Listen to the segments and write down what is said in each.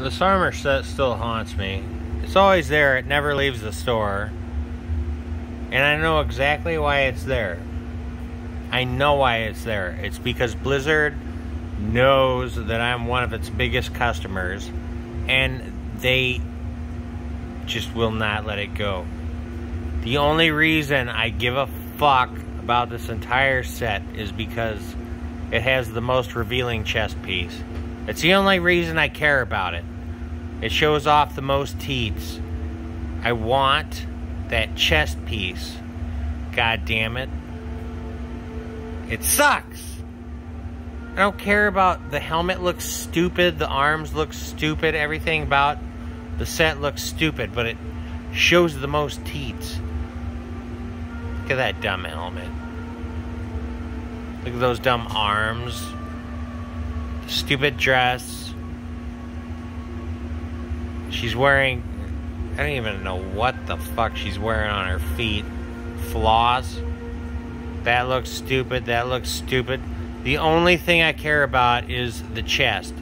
this armor set still haunts me. It's always there, it never leaves the store. And I know exactly why it's there. I know why it's there. It's because Blizzard knows that I'm one of its biggest customers and they just will not let it go. The only reason I give a fuck about this entire set is because it has the most revealing chest piece. It's the only reason I care about it. It shows off the most teats. I want that chest piece. God damn it. It sucks. I don't care about the helmet looks stupid, the arms look stupid, everything about the set looks stupid, but it shows the most teats. Look at that dumb helmet. Look at those dumb arms. Stupid dress. She's wearing. I don't even know what the fuck she's wearing on her feet. Flaws. That looks stupid. That looks stupid. The only thing I care about is the chest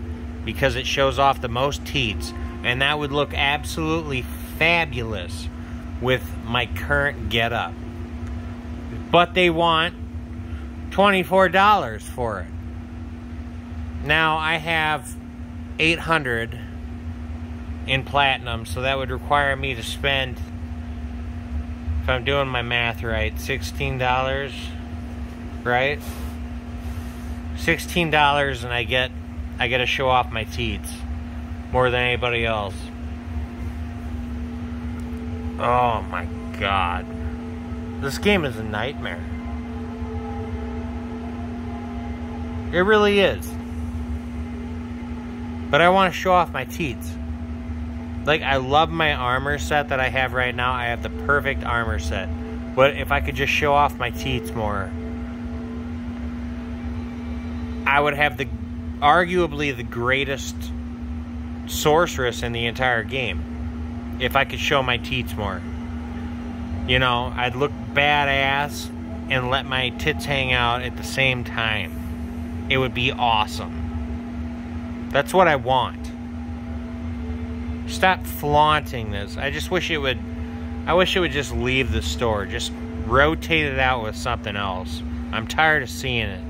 because it shows off the most teats, and that would look absolutely fabulous with my current getup. But they want $24 for it. Now I have 800 in platinum, so that would require me to spend if I'm doing my math right, $16, right? $16 and I get I get to show off my teats more than anybody else. Oh my god. This game is a nightmare. It really is. But I want to show off my teats. Like, I love my armor set that I have right now. I have the perfect armor set. But if I could just show off my teats more, I would have the arguably the greatest sorceress in the entire game. If I could show my teats more. You know, I'd look badass and let my tits hang out at the same time. It would be awesome. That's what I want. Stop flaunting this. I just wish it would I wish it would just leave the store. Just rotate it out with something else. I'm tired of seeing it.